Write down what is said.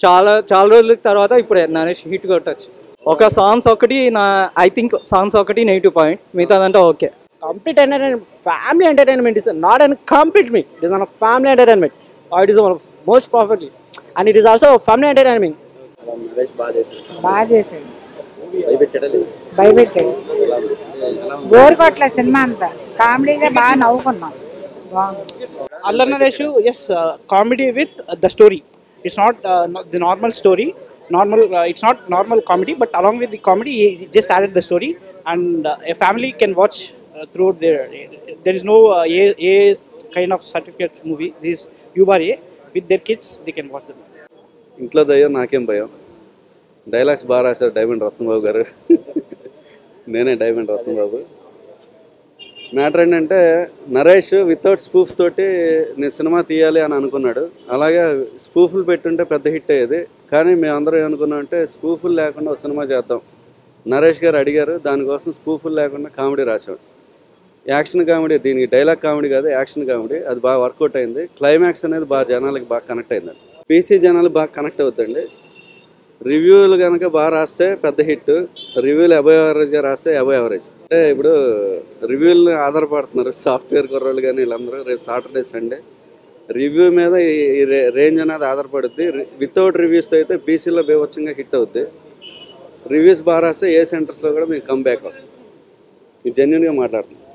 చాలా చాలా రోజుల తర్వాత ఇప్పుడు నరేష్ హిట్ కొట్టచ్చు. ఒక సాంగ్స్ ఒకటి నా ఐ థింక్ సాంగ్స్ ఒకటి నెగిటివ్ పాయింట్ మిగతా అంటే okay complete entertainment family entertainment is not and complete me it is an family entertainment it is most perfect and it is also family entertainment బాగా చేసాడు సినిమా అంతా. Comedy with the story It's not uh, no- the normal story. Normal, uh, it's not normal comedy, but along with the comedy, he he just added the story, and uh, a family can watch uh, throughout their. There is no uh, A, A kind of certificate movie. This is U bar A. With their kids, they can watch them. ఇంట్లో దయ్యం నాకేం భయం dialogues బాగా రాశారు diamond Ratnababu గారు నేనే diamond Ratnababu matter ఏంటంటే Naresh without spoof తోటి నేను సినిమా తీయాలి అని అనుకున్నాడు. అలాగే స్పూఫ్లు పెట్టుంటే పెద్ద హిట్ అయ్యేది. కానీ మేమందరం ఏమనుకున్నాం అంటే స్పూఫులు లేకుండా ఒక సినిమా చేద్దాం. నరేష్ గారు అడిగారు దానికోసం స్పూఫులు లేకుండా కామెడీ రాశాడు యాక్షన్ కామెడీ దీనికి డైలాగ్ కామెడీ కాదు యాక్షన్ కామెడీ. అది బాగా వర్కౌట్ అయింది. క్లైమాక్స్ అనేది బాగా జనాలకి బాగా కనెక్ట్ అయింది. పీసీ జనాలు బాగా కనెక్ట్ అవుతుంది రివ్యూలు కనుక బాగా రాస్తే పెద్ద హిట్. రివ్యూలు అబవ్ యావరేజ్గా రాస్తే అబవ్ యావరేజ్. అంటే ఇప్పుడు రివ్యూలు ఆధారపడుతున్నారు సాఫ్ట్వేర్ కుర్రోళ్ళు కానీ వీళ్ళందరూ రేపు సాటర్డే సండే. రివ్యూ మీద ఈ రే- రేంజ్ అనేది ఆధారపడుద్ది. వితౌట్ రివ్యూస్తో అయితే బీసీలో బీభత్సంగా హిట్ అవుద్ది. రివ్యూస్ బాగా రాస్తే ఏ సెంటర్స్లో కూడా మీకు కమ్బ్యాక్ వస్తుంది. జెన్యున్గా మాట్లాడుతున్నాను.